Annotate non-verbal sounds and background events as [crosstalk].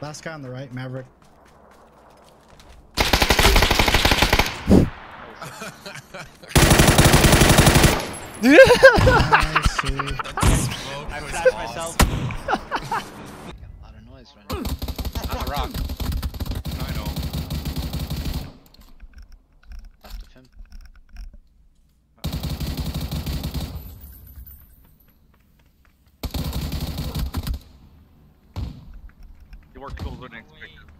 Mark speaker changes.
Speaker 1: Last guy on the right, Maverick. [laughs] I see.
Speaker 2: I flashed myself. a lot of noise right now. On a rock.
Speaker 3: I know.
Speaker 2: Left of him.
Speaker 3: Worked cooler than expected.